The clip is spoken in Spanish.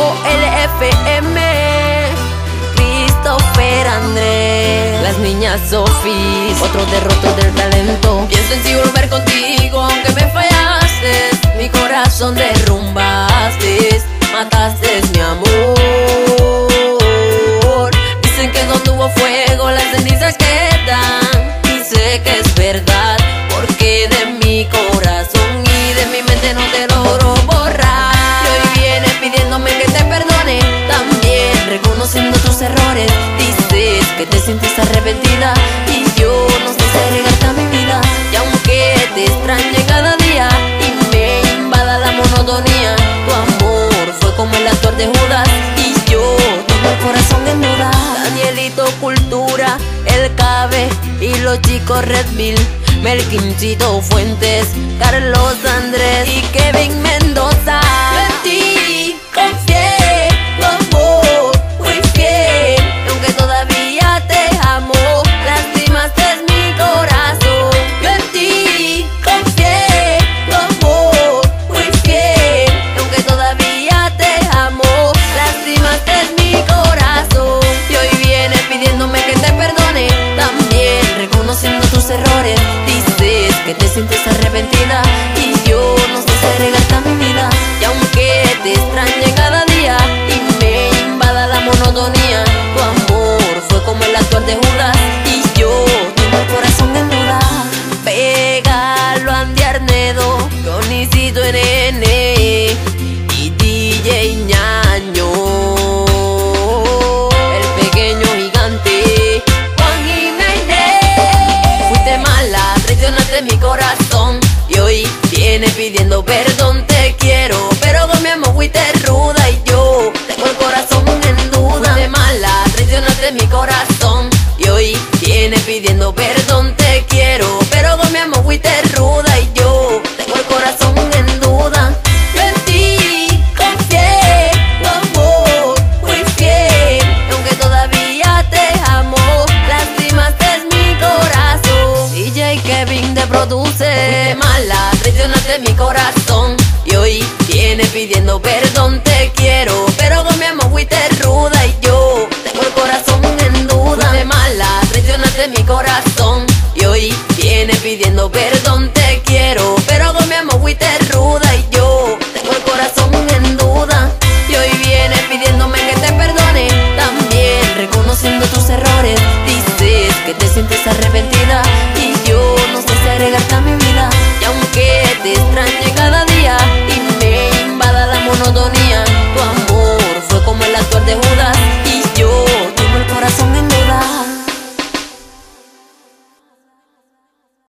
K-O-L-F-M Christopher Andrés. Las niñas Sofis. Otro derroto del talento. Pienso en si volver contigo aunque me fallaste Mi corazón derrumbaste. Mataste mi amor. Dicen que no tuvo fuego Las cenizas Dices que te sientes arrepentida Y yo no sé si a mi vida Y aunque te extrañe cada día Y me invada la monotonía Tu amor fue como el actor de Judas Y yo tengo el corazón en Danielito Cultura, El Cabe y los chicos Redville Melquincito Fuentes, Carlos Andrés y Kevin te sientes arrepentida y yo no sé si regasta mi vida. Y aunque te extrañe cada día y me invada la monotonía tu amor fue como el actual de Judas mi corazón y hoy viene pidiendo perdón. Te quiero, pero con mi amor fuiste ruda y yo tengo el corazón en duda. Y hoy viene pidiéndome que te perdone, también reconociendo tus errores. Dices que te sientes arrepentida